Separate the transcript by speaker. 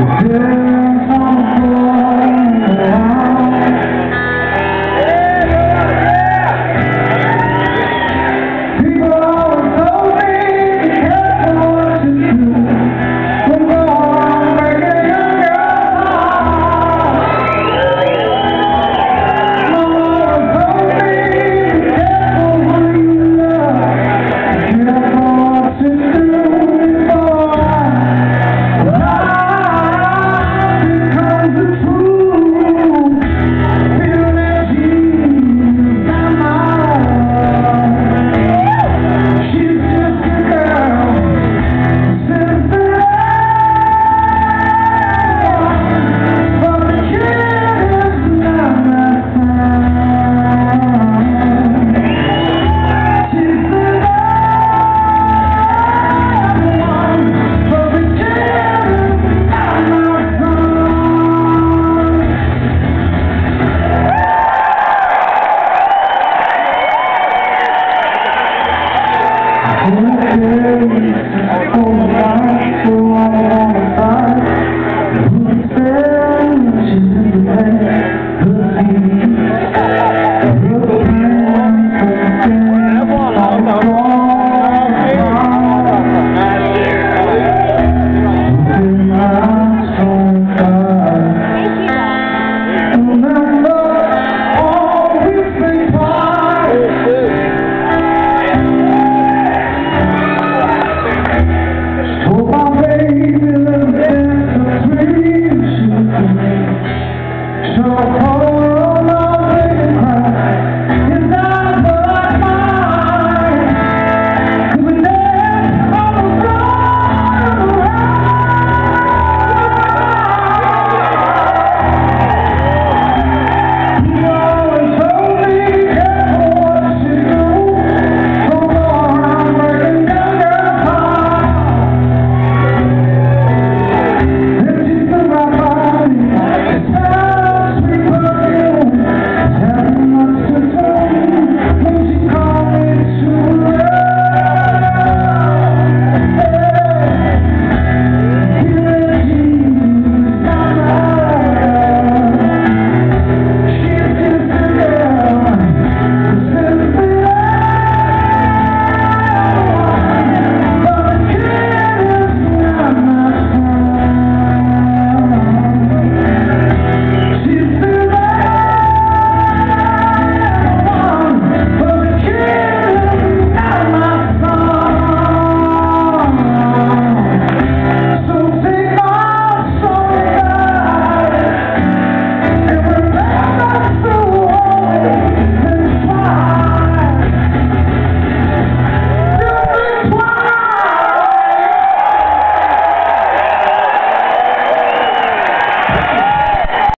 Speaker 1: and I can't, oh my.